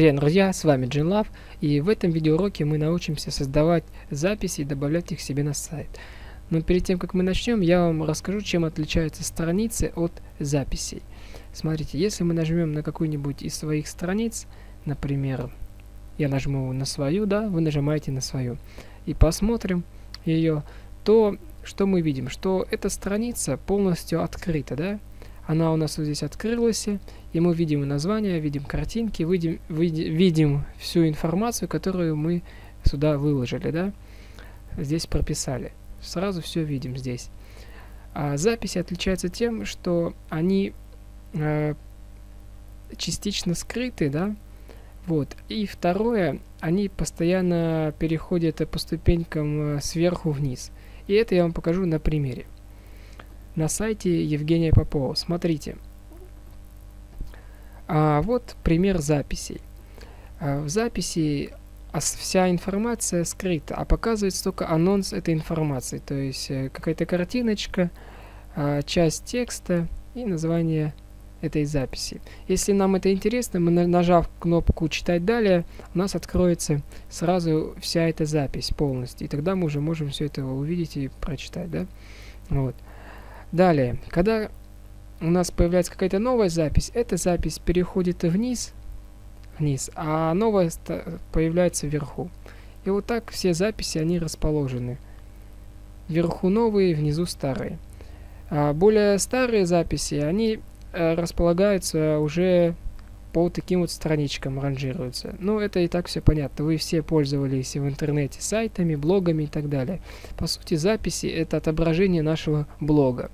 Привет, друзья, с вами Джинлав, и в этом видеоуроке мы научимся создавать записи и добавлять их себе на сайт. Но перед тем, как мы начнем, я вам расскажу, чем отличаются страницы от записей. Смотрите, если мы нажмем на какую-нибудь из своих страниц, например, я нажму на свою, да, вы нажимаете на свою, и посмотрим ее, то что мы видим? Что эта страница полностью открыта, да? Она у нас вот здесь открылась, и мы видим название, видим картинки, видим, видим, видим всю информацию, которую мы сюда выложили, да, здесь прописали. Сразу все видим здесь. А записи отличаются тем, что они э, частично скрыты, да, вот. И второе, они постоянно переходят по ступенькам э, сверху вниз. И это я вам покажу на примере на сайте Евгения Попова. Смотрите. А вот пример записей. А, в записи вся информация скрыта, а показывается только анонс этой информации. То есть э, какая-то картиночка, а, часть текста и название этой записи. Если нам это интересно, мы нажав кнопку «Читать далее», у нас откроется сразу вся эта запись полностью. И тогда мы уже можем все это увидеть и прочитать, да? Вот. Далее, когда у нас появляется какая-то новая запись, эта запись переходит вниз, вниз, а новая появляется вверху. И вот так все записи, они расположены. Вверху новые, внизу старые. А более старые записи, они э, располагаются уже по таким вот страничкам ранжируются. Ну, это и так все понятно. Вы все пользовались в интернете сайтами, блогами и так далее. По сути, записи — это отображение нашего блога.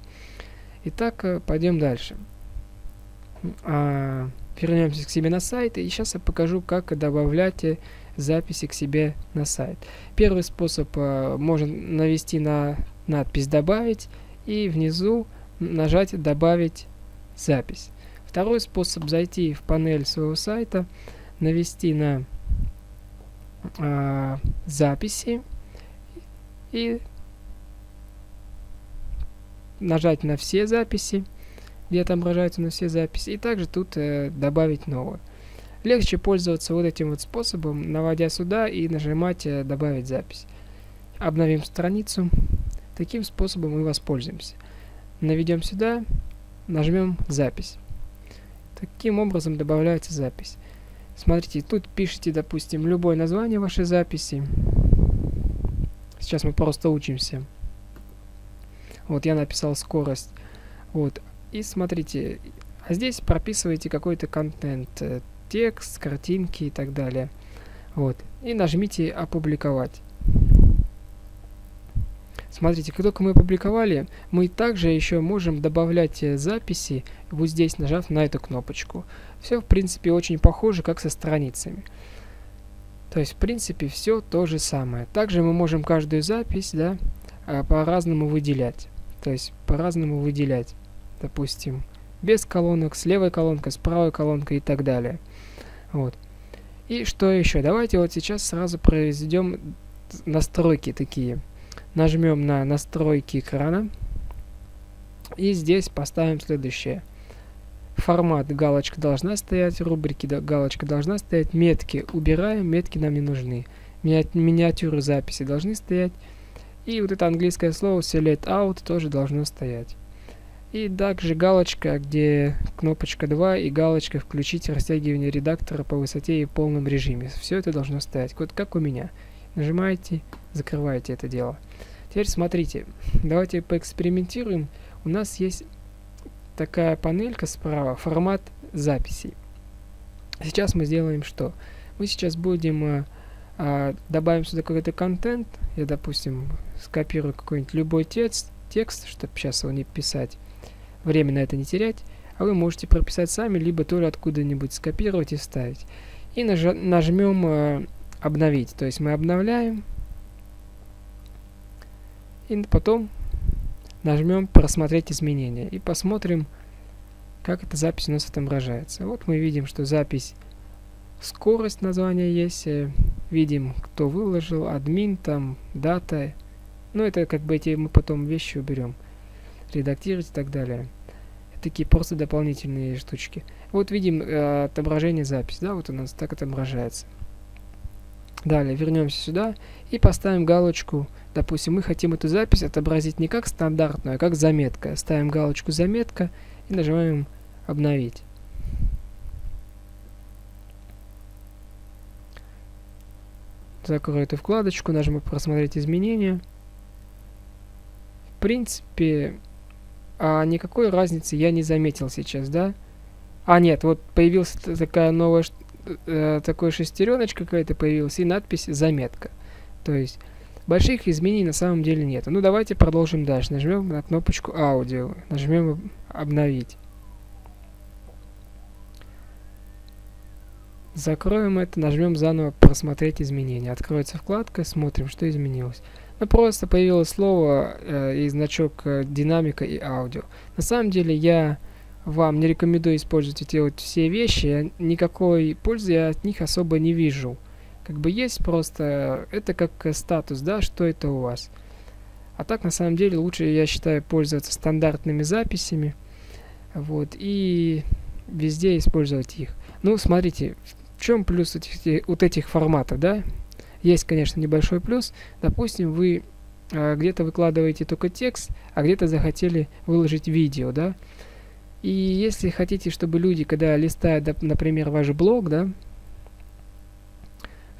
Итак, э, пойдем дальше. А, вернемся к себе на сайт, и сейчас я покажу, как добавлять э, записи к себе на сайт. Первый способ а, можно навести на надпись «Добавить» и внизу нажать «Добавить запись». Второй способ зайти в панель своего сайта, навести на э, записи и нажать на все записи, где отображаются на все записи, и также тут э, добавить новое. Легче пользоваться вот этим вот способом, наводя сюда и нажимать э, «Добавить запись». Обновим страницу. Таким способом мы воспользуемся. Наведем сюда, нажмем «Запись». Таким образом добавляется запись. Смотрите, тут пишите, допустим, любое название вашей записи. Сейчас мы просто учимся. Вот я написал скорость. Вот. И смотрите, а здесь прописываете какой-то контент, э, текст, картинки и так далее. Вот. И нажмите «Опубликовать». Смотрите, как только мы опубликовали, мы также еще можем добавлять э, записи, вот здесь нажав на эту кнопочку. Все, в принципе, очень похоже, как со страницами. То есть, в принципе, все то же самое. Также мы можем каждую запись, да, а, по-разному выделять. То есть, по-разному выделять. Допустим, без колонок, с левой колонкой, с правой колонкой и так далее. Вот. И что еще? Давайте вот сейчас сразу произведем настройки такие нажмем на настройки экрана и здесь поставим следующее. Формат галочка должна стоять, рубрики галочка должна стоять, метки убираем, метки нам не нужны. Ми миниатюры записи должны стоять. И вот это английское слово select out тоже должно стоять. И также галочка, где кнопочка 2 и галочка включить растягивание редактора по высоте и полном режиме. Все это должно стоять. Вот как у меня. Нажимаете, закрываете это дело. Теперь смотрите, давайте поэкспериментируем. У нас есть такая панелька справа, формат записей. Сейчас мы сделаем что? Мы сейчас будем а, а, добавим сюда какой-то контент. Я, допустим, скопирую какой-нибудь любой текст, текст, чтобы сейчас его не писать. Время на это не терять. А вы можете прописать сами, либо тоже откуда-нибудь скопировать и вставить. И наж нажмем а, обновить. То есть мы обновляем. И потом нажмем «Просмотреть изменения» и посмотрим, как эта запись у нас отображается. Вот мы видим, что запись скорость названия есть, э, видим, кто выложил, админ, там, дата. Ну, это как бы эти мы потом вещи уберем, редактировать и так далее. такие просто дополнительные штучки. Вот видим э, отображение записи, да, вот у нас так отображается. Далее вернемся сюда и поставим галочку. Допустим, мы хотим эту запись отобразить не как стандартную, а как заметка. Ставим галочку «Заметка» и нажимаем «Обновить». Закрою эту вкладочку, нажму «Просмотреть изменения». В принципе, а никакой разницы я не заметил сейчас, да? А, нет, вот появилась такая новая, э, такой шестереночка какая-то появилась и надпись «Заметка». То есть, больших изменений на самом деле нет. Ну, давайте продолжим дальше. Нажмем на кнопочку «Аудио», нажмем «Обновить». Закроем это, нажмем заново «Просмотреть изменения». Откроется вкладка, смотрим, что изменилось. Ну, просто появилось слово э, и значок э, динамика и аудио. На самом деле я вам не рекомендую использовать эти вот все вещи. Никакой пользы я от них особо не вижу. Как бы есть просто... Это как статус, да, что это у вас. А так, на самом деле, лучше, я считаю, пользоваться стандартными записями. Вот, и везде использовать их. Ну, смотрите, в чем плюс этих, вот этих форматов, да? Есть, конечно, небольшой плюс. Допустим, вы э, где-то выкладываете только текст, а где-то захотели выложить видео, да? И если хотите, чтобы люди, когда листают, например, ваш блог, да,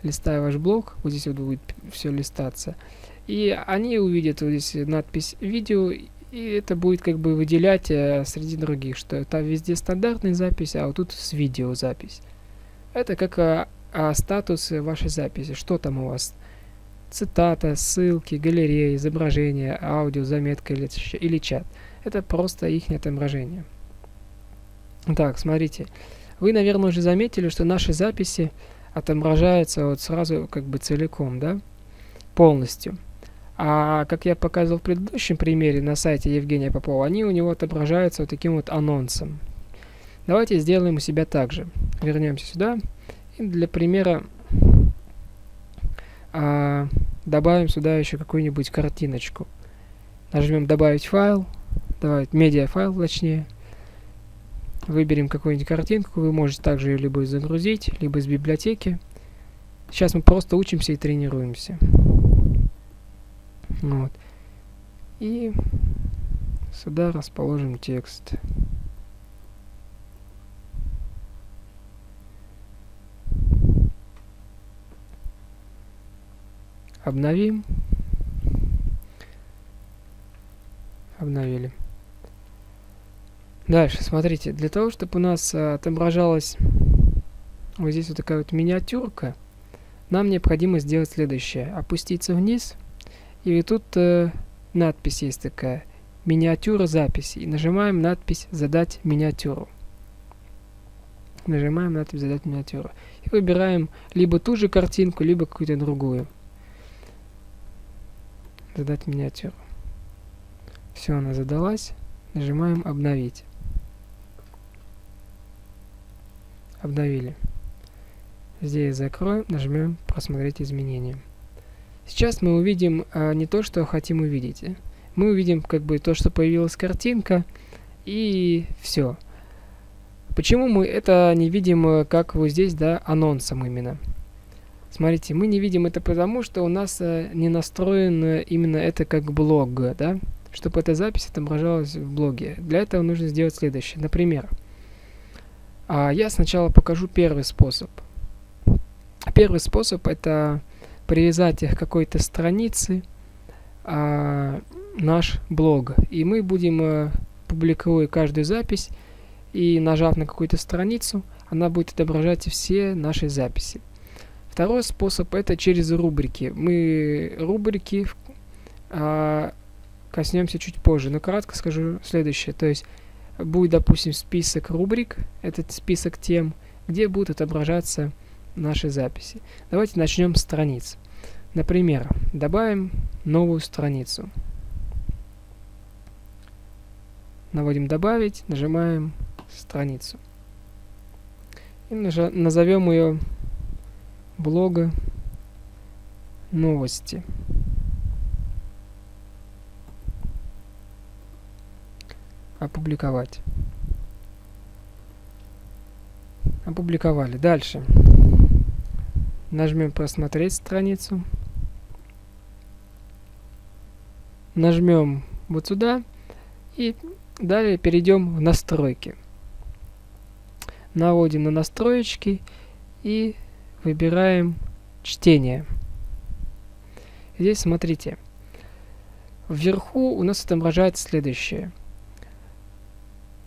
листая ваш блог, вот здесь вот будет все листаться, и они увидят вот здесь надпись «видео», и это будет как бы выделять э, среди других, что там везде стандартная запись, а вот тут с видео запись. Это как э, а, статус вашей записи. Что там у вас? Цитата, ссылки, галерея, изображение, аудио, заметка или, или чат. Это просто их отображение. Так, смотрите. Вы, наверное, уже заметили, что наши записи отображаются вот сразу как бы целиком, да? Полностью. А как я показывал в предыдущем примере на сайте Евгения Попова, они у него отображаются вот таким вот анонсом. Давайте сделаем у себя так же. Вернемся сюда. И для примера а, добавим сюда еще какую-нибудь картиночку. Нажмем «Добавить файл», добавить медиафайл точнее. Выберем какую-нибудь картинку, вы можете также ее либо загрузить, либо из библиотеки. Сейчас мы просто учимся и тренируемся. Вот. И сюда расположим текст. Обновим. Обновили. Дальше, смотрите, для того, чтобы у нас а, отображалась вот здесь вот такая вот миниатюрка, нам необходимо сделать следующее. Опуститься вниз, и тут э, надпись есть такая. Миниатюра записи. И нажимаем надпись «Задать миниатюру». Нажимаем надпись «Задать миниатюру». И выбираем либо ту же картинку, либо какую-то другую задать миниатюру. Все, она задалась. Нажимаем обновить. Обновили. Здесь закроем, нажмем просмотреть изменения. Сейчас мы увидим а, не то, что хотим увидеть. Мы увидим как бы то, что появилась картинка и все. Почему мы это не видим, э, как вот здесь, да, анонсом именно? Смотрите, мы не видим это потому, что у нас э, не настроен э, именно это как блог, да? Чтобы эта запись отображалась в блоге. Для этого нужно сделать следующее. Например, а я сначала покажу первый способ. Первый способ это привязать их к какой-то странице а, наш блог. И мы будем, э, публикуя каждую запись, и нажав на какую-то страницу, она будет отображать все наши записи. Второй способ это через рубрики. Мы рубрики а, коснемся чуть позже, но кратко скажу следующее. То есть будет, допустим, список рубрик, этот список тем, где будут отображаться наши записи. Давайте начнем с страниц. Например, добавим новую страницу. Наводим «Добавить», нажимаем «Страницу». И назовем ее блога новости. Опубликовать. Опубликовали. Дальше. Нажмем просмотреть страницу. Нажмем вот сюда. И далее перейдем в настройки. Наводим на настроечки и выбираем чтение. Здесь смотрите. Вверху у нас отображается следующее.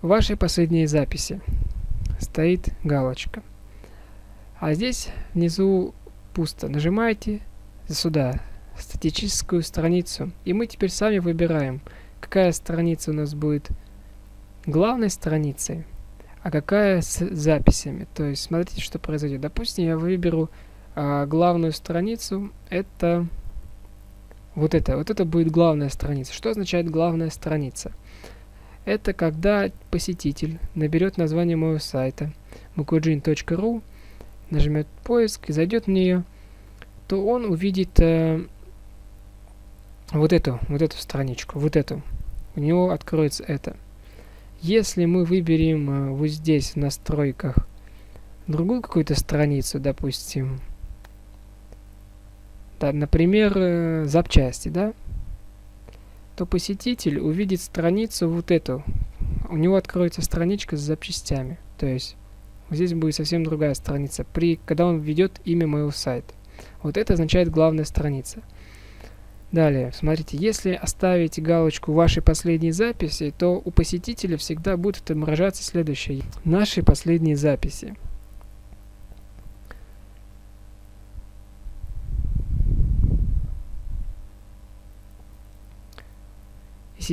Ваши последние записи. Стоит галочка. А здесь внизу пусто. Нажимаете сюда, статическую страницу. И мы теперь сами выбираем, какая страница у нас будет главной страницей, а какая с записями. То есть смотрите, что произойдет. Допустим, я выберу а, главную страницу. Это вот это. Вот это будет главная страница. Что означает главная страница? Это когда посетитель наберет название моего сайта mukujin.ru, нажмет поиск и зайдет в нее, то он увидит э, вот эту, вот эту страничку, вот эту. У него откроется это. Если мы выберем э, вот здесь в настройках другую какую-то страницу, допустим, да, например, э, запчасти, да, то посетитель увидит страницу вот эту. У него откроется страничка с запчастями. То есть здесь будет совсем другая страница, при, когда он введет имя моего сайта. Вот это означает главная страница. Далее, смотрите, если оставить галочку вашей последней записи, то у посетителя всегда будет отображаться следующее. Наши последние записи.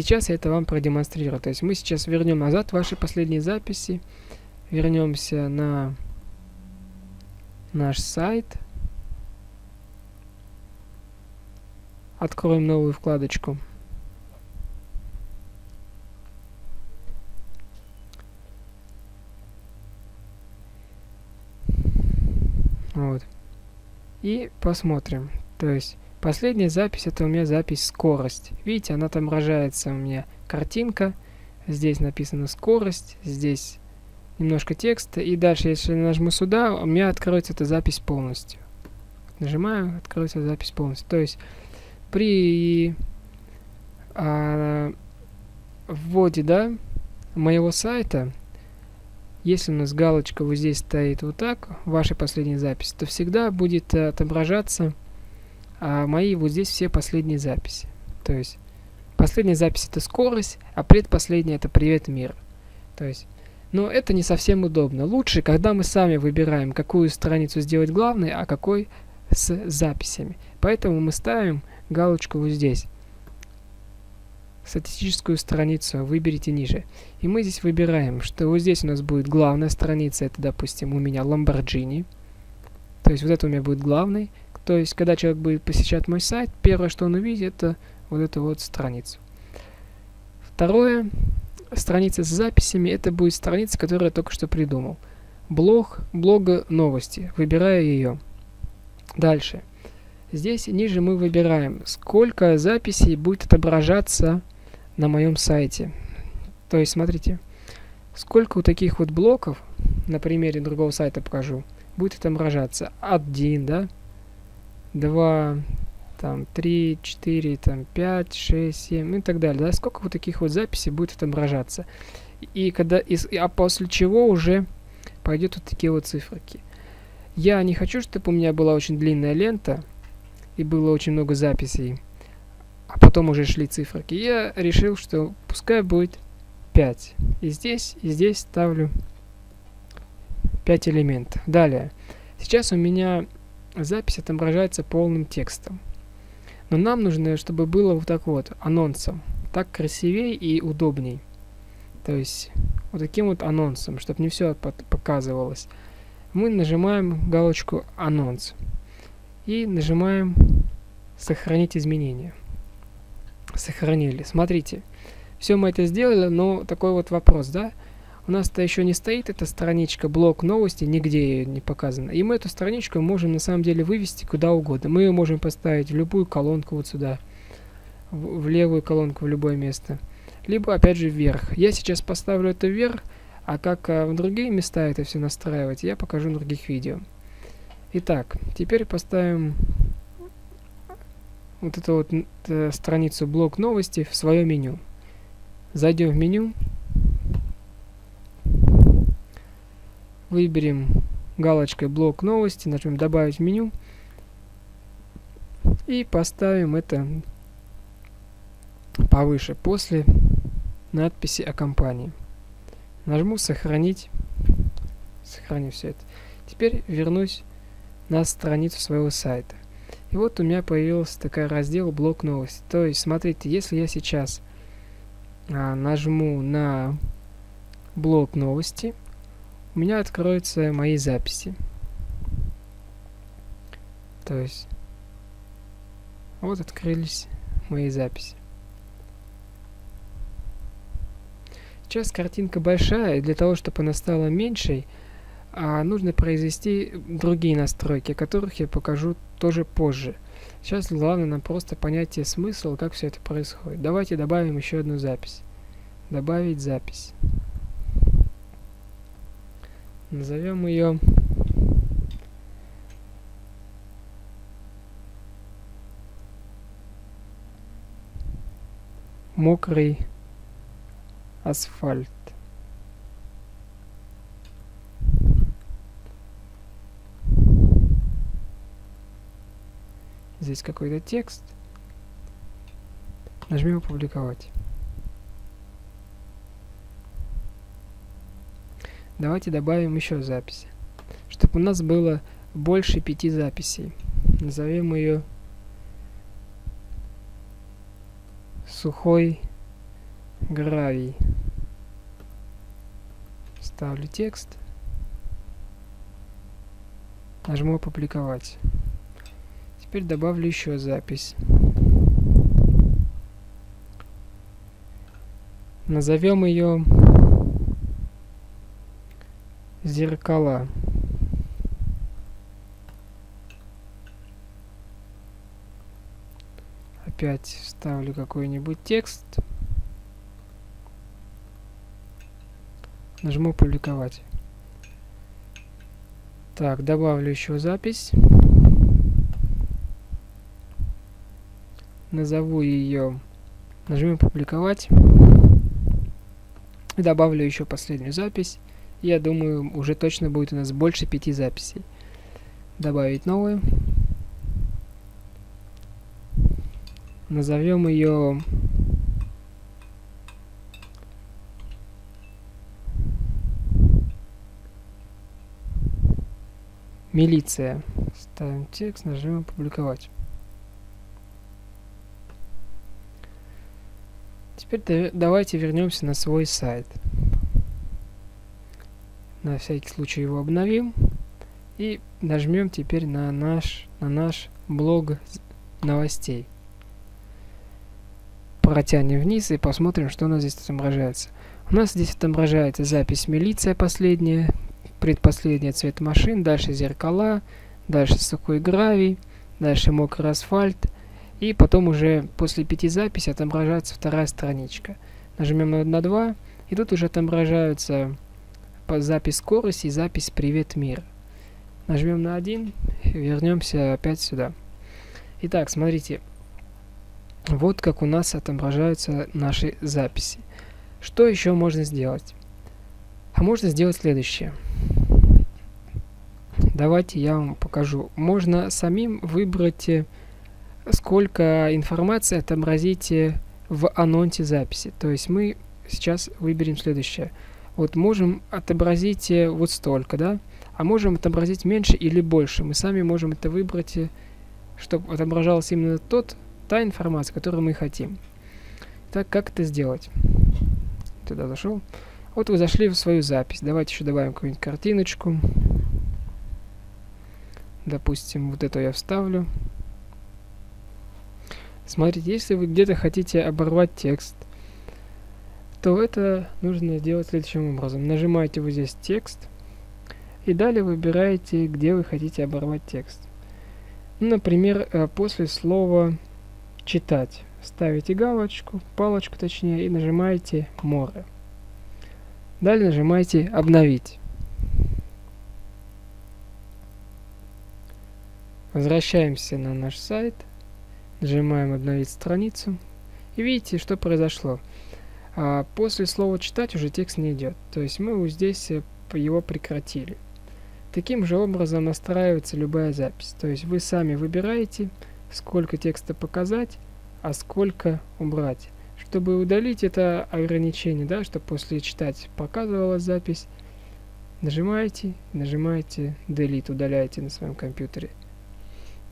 Сейчас я это вам продемонстрирую. То есть мы сейчас вернем назад ваши последние записи, вернемся на наш сайт – Откроем новую вкладочку. Вот. И посмотрим. То есть последняя запись это у меня запись скорость. Видите, она там рожается у меня картинка. Здесь написано скорость, здесь немножко текста. И дальше, если я нажму сюда, у меня откроется эта запись полностью. Нажимаю, откроется запись полностью. То есть при а, вводе, да, моего сайта, если у нас галочка вот здесь стоит вот так, вашей последней записи, то всегда будет отображаться а, мои вот здесь все последние записи. То есть последняя запись это скорость, а предпоследняя это привет мир. То есть, но это не совсем удобно. Лучше, когда мы сами выбираем, какую страницу сделать главной, а какой с записями. Поэтому мы ставим галочку вот здесь. Статистическую страницу выберите ниже. И мы здесь выбираем, что вот здесь у нас будет главная страница, это, допустим, у меня Lamborghini. То есть вот это у меня будет главный. То есть, когда человек будет посещать мой сайт, первое, что он увидит, это вот эту вот страницу. Второе, страница с записями, это будет страница, которую я только что придумал. Блог, блога новости. Выбираю ее. Дальше. Здесь ниже мы выбираем, сколько записей будет отображаться на моем сайте. То есть, смотрите, сколько у таких вот блоков, на примере другого сайта покажу, будет отображаться. Один, да? Два, там, три, четыре, там, пять, шесть, семь и так далее. Да? Сколько вот таких вот записей будет отображаться. И когда, и, а после чего уже пойдет вот такие вот циферки. Я не хочу, чтобы у меня была очень длинная лента, и было очень много записей, а потом уже шли циферки. Я решил, что пускай будет 5. И здесь, и здесь ставлю 5 элементов. Далее. Сейчас у меня запись отображается полным текстом. Но нам нужно, чтобы было вот так вот, анонсом. Так красивее и удобней. То есть, вот таким вот анонсом, чтобы не все показывалось. Мы нажимаем галочку «Анонс» и нажимаем «Сохранить изменения». Сохранили. Смотрите, все мы это сделали, но такой вот вопрос, да? У нас-то еще не стоит эта страничка, блок новости, нигде не показано. И мы эту страничку можем на самом деле вывести куда угодно. Мы ее можем поставить в любую колонку вот сюда, в, в левую колонку в любое место. Либо опять же вверх. Я сейчас поставлю это вверх, А как в другие места это все настраивать, я покажу в других видео. Итак, теперь поставим вот эту вот э, страницу блок новости в свое меню. Зайдем в меню, выберем галочкой блок новости, нажмем добавить в меню и поставим это повыше, после надписи о компании. Нажму сохранить, сохраню все это. Теперь вернусь на страницу своего сайта. И вот у меня появился такой раздел блок новости. То есть, смотрите, если я сейчас а, нажму на блок новости, у меня откроются мои записи. То есть, вот открылись мои записи. Сейчас картинка большая, для того, чтобы она стала меньшей, а нужно произвести другие настройки, которых я покажу тоже позже. Сейчас главное нам просто понять смысл, как все это происходит. Давайте добавим еще одну запись. Добавить запись. Назовем ее мокрый асфальт. Здесь какой-то текст. Нажмем «Опубликовать». Давайте добавим еще записи, чтобы у нас было больше пяти записей. Назовем ее сухой гравий. Ставлю текст. Нажму «Опубликовать». Теперь добавлю еще запись. Назовем ее зеркала. Опять ставлю какой-нибудь текст. Нажму публиковать. Так, добавлю еще запись. назову ее, нажмем публиковать, добавлю еще последнюю запись. Я думаю, уже точно будет у нас больше пяти записей. Добавить новую. Назовем ее милиция. Ставим текст, нажмем публиковать. Теперь давайте вернемся на свой сайт. На всякий случай его обновим. И нажмем теперь на наш, на наш блог новостей. Протянем вниз и посмотрим, что у нас здесь отображается. У нас здесь отображается запись милиция последняя, предпоследняя цвет машин, дальше зеркала, дальше сухой гравий, дальше мокрый асфальт – и потом уже после пяти записей отображается вторая страничка. Нажмем на, на 2, и тут уже отображаются запись скорости и запись «Привет, мир». Нажмем на 1, вернемся опять сюда. Итак, смотрите, вот как у нас отображаются наши записи. Что еще можно сделать? А можно сделать следующее. Давайте я вам покажу. Можно самим выбрать сколько информации отобразите в анонсе записи. То есть мы сейчас выберем следующее. Вот можем отобразить э, вот столько, да? А можем отобразить меньше или больше. Мы сами можем это выбрать, э, чтобы отображалась именно тот, та информация, которую мы хотим. Так, как это сделать? Туда зашел. Вот вы зашли в свою запись. Давайте еще добавим какую-нибудь картиночку. Допустим, вот эту я вставлю. Смотрите, если вы где-то хотите оборвать текст, то это нужно сделать следующим образом. Нажимаете вот здесь текст, и далее выбираете, где вы хотите оборвать текст. Ну, например, э, после слова «читать» ставите галочку, палочку точнее, и нажимаете «море». Далее нажимаете «Обновить». Возвращаемся на наш сайт, нажимаем «Обновить страницу» и видите, что произошло. А после слова «читать» уже текст не идет, то есть мы здесь э, его прекратили. Таким же образом настраивается любая запись, то есть вы сами выбираете, сколько текста показать, а сколько убрать. Чтобы удалить это ограничение, да, чтобы после читать показывалась запись, нажимаете, нажимаете Delete, удаляете на своем компьютере.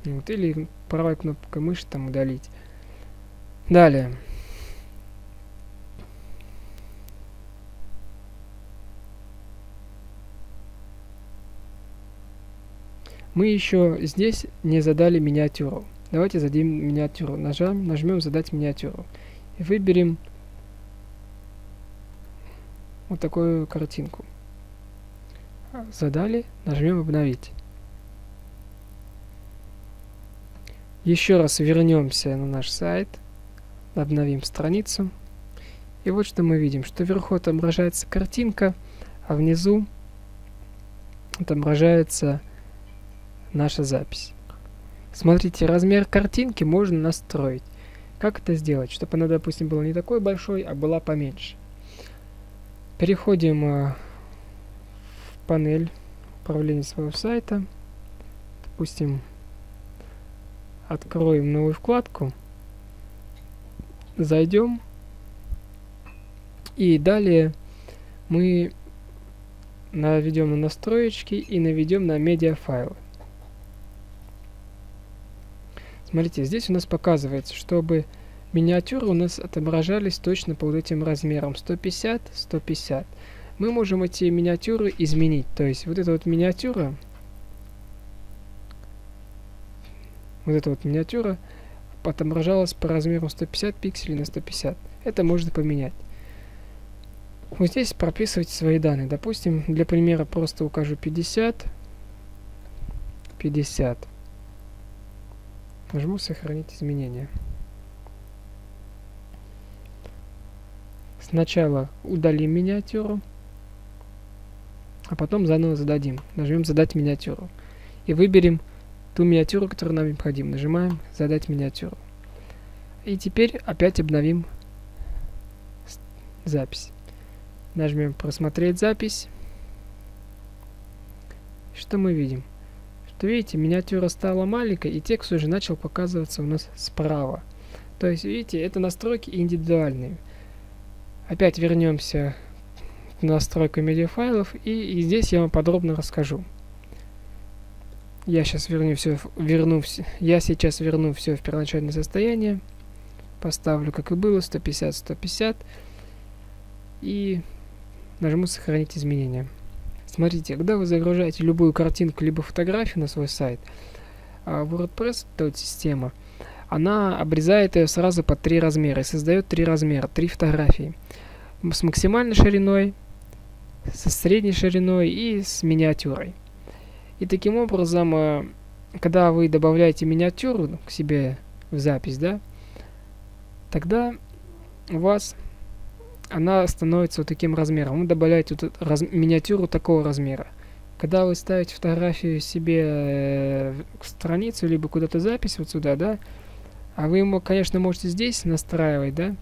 Вот, или правой кнопкой мыши там удалить. Далее. Мы еще здесь не задали миниатюру. Давайте зададим миниатюру. Нажмем, нажмем задать миниатюру. И выберем вот такую картинку. Задали, нажмем обновить. Еще раз вернемся на наш сайт, обновим страницу. И вот что мы видим, что вверху отображается картинка, а внизу отображается наша запись. Смотрите, размер картинки можно настроить. Как это сделать? Чтобы она, допустим, была не такой большой, а была поменьше. Переходим э, в панель управления своего сайта. Допустим, откроем новую вкладку, зайдем, и далее мы наведем на настроечки и наведем на медиафайлы. Смотрите, здесь у нас показывается, чтобы миниатюры у нас отображались точно по вот этим размерам 150, 150. Мы можем эти миниатюры изменить, то есть вот эта вот миниатюра вот эта вот миниатюра отображалась по размеру 150 пикселей на 150. Это можно поменять. Вот здесь прописывайте свои данные. Допустим, для примера просто укажу 50. 50. Нажму «Сохранить изменения». Сначала удалим миниатюру, а потом заново зададим. Нажмем «Задать миниатюру». И выберем ту миниатюру, которая нам необходима. Нажимаем «Задать миниатюру». И теперь опять обновим запись. Нажмем «Просмотреть запись». Что мы видим? Видите, миниатюра стала маленькой, и текст уже начал показываться у нас справа. То есть, видите, это настройки индивидуальные. Опять вернемся к настройкам медиафайлов, и, и здесь я вам подробно расскажу. Я сейчас верну все, верну я сейчас верну все в первоначальное состояние. Поставлю, как и было, 150, 150. И нажму сохранить изменения. Смотрите, когда вы загружаете любую картинку либо фотографию на свой сайт, а WordPress, эта вот система, она обрезает ее сразу по три размера и создает три размера, три фотографии. С максимальной шириной, со средней шириной и с миниатюрой. И таким образом, э, когда вы добавляете миниатюру к себе в запись, да, тогда у вас она становится вот таким размером. Вы добавляете вот раз, миниатюру такого размера. Когда вы ставите фотографию себе э, к страницу, либо куда-то запись вот сюда, да, а вы ему, конечно, можете здесь настраивать, да,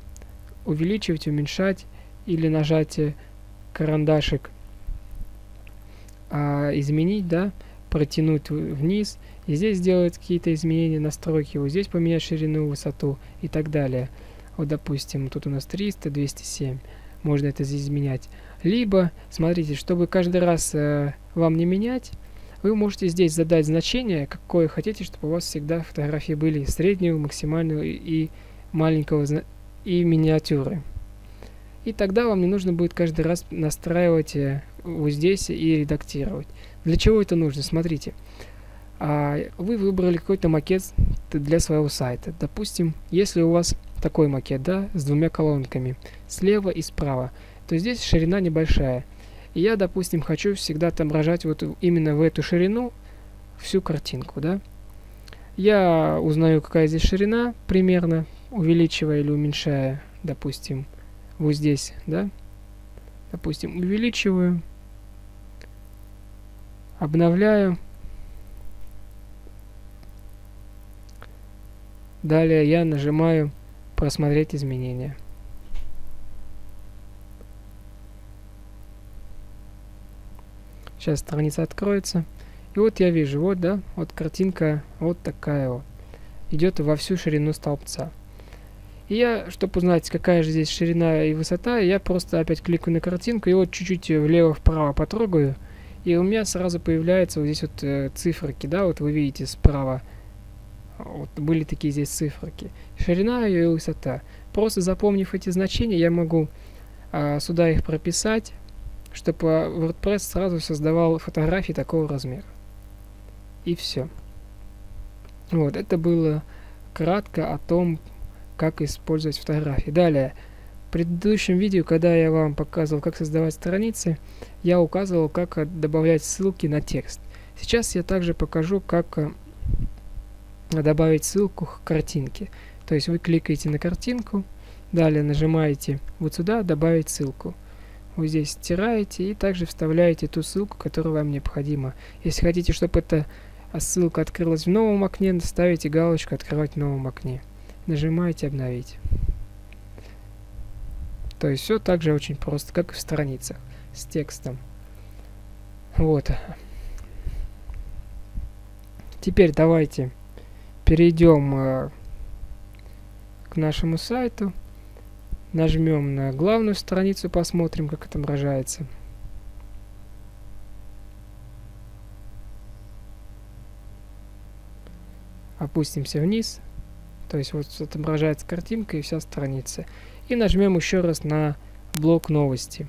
увеличивать, уменьшать или нажать карандашик а, изменить, да, протянуть вниз, и здесь сделать какие-то изменения, настройки, вот здесь поменять ширину, высоту и так далее. Вот, допустим, тут у нас 300, 207, можно это здесь изменять. Либо, смотрите, чтобы каждый раз э, вам не менять, вы можете здесь задать значение, какое хотите, чтобы у вас всегда фотографии были среднего, максимального и маленького и миниатюры. И тогда вам не нужно будет каждый раз настраивать э, вот здесь и редактировать. Для чего это нужно? Смотрите. А, вы выбрали какой-то макет для своего сайта. Допустим, если у вас такой макет, да, с двумя колонками, слева и справа, то здесь ширина небольшая. Я, допустим, хочу всегда отображать вот именно в эту ширину всю картинку, да. Я узнаю, какая здесь ширина примерно, увеличивая или уменьшая, допустим, вот здесь, да, допустим, увеличиваю, обновляю. Далее я нажимаю «Просмотреть изменения». Сейчас страница откроется. И вот я вижу, вот, да, вот картинка вот такая вот. Идет во всю ширину столбца. И я, чтобы узнать, какая же здесь ширина и высота, я просто опять кликаю на картинку и вот чуть-чуть влево-вправо потрогаю. И у меня сразу появляются вот здесь вот э, циферки, да, вот вы видите справа. Вот были такие здесь циферки. Ширина и высота. Просто запомнив эти значения, я могу а, сюда их прописать, чтобы WordPress сразу создавал фотографии такого размера. И все. Вот, это было кратко о том, как использовать фотографии. Далее, в предыдущем видео, когда я вам показывал, как создавать страницы, я указывал, как добавлять ссылки на текст. Сейчас я также покажу, как э, добавить ссылку к картинке. То есть вы кликаете на картинку, далее нажимаете вот сюда «Добавить ссылку». Вы здесь стираете и также вставляете ту ссылку, которая вам необходима. Если хотите, чтобы эта ссылка открылась в новом окне, ставите галочку «Открывать в новом окне» нажимаете обновить. То есть все так же очень просто, как и в страницах с текстом. Вот. Теперь давайте перейдем э, к нашему сайту. Нажмем на главную страницу, посмотрим, как отображается. Опустимся вниз. То есть вот отображается картинка и вся страница. И нажмем еще раз на блок новости.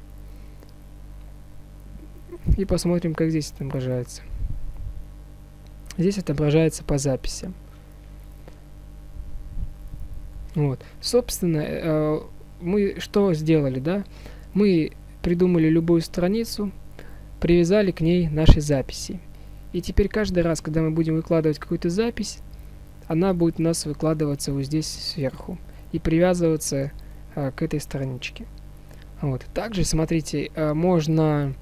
И посмотрим, как здесь отображается. Здесь отображается по записям. Вот. Собственно, э, мы что сделали, да? Мы придумали любую страницу, привязали к ней наши записи. И теперь каждый раз, когда мы будем выкладывать какую-то запись, она будет у нас выкладываться вот здесь сверху и привязываться а, к этой страничке. Вот. Также, смотрите, а, можно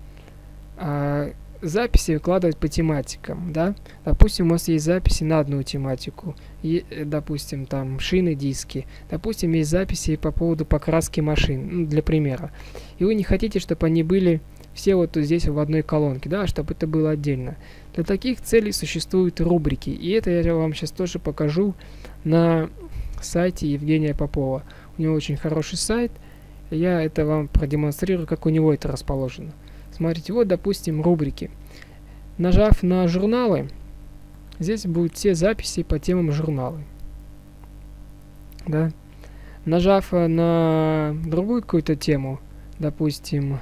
а, записи выкладывать по тематикам, да. Допустим, у вас есть записи на одну тематику, и, допустим, там шины, диски. Допустим, есть записи по поводу покраски машин, ну, для примера. И вы не хотите, чтобы они были все вот здесь в одной колонке, да, чтобы это было отдельно. Для таких целей существуют рубрики, и это я вам сейчас тоже покажу на сайте Евгения Попова. У него очень хороший сайт, я это вам продемонстрирую, как у него это расположено. Смотрите, вот, допустим, рубрики. Нажав на журналы, здесь будут все записи по темам журналы. Да. Нажав на другую какую-то тему, допустим,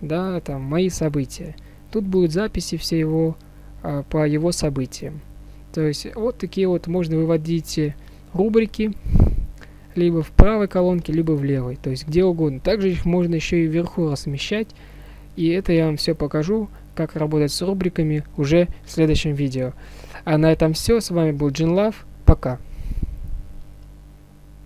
да, там, мои события. Тут будут записи все его, а, по его событиям. То есть вот такие вот можно выводить рубрики, либо в правой колонке, либо в левой, то есть где угодно. Также их можно еще и вверху размещать, и это я вам все покажу, как работать с рубриками уже в следующем видео. А на этом все, с вами был Джин Лав, пока.